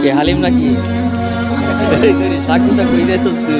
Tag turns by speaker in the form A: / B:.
A: Okay, Halim lagi. Saya tak boleh susu.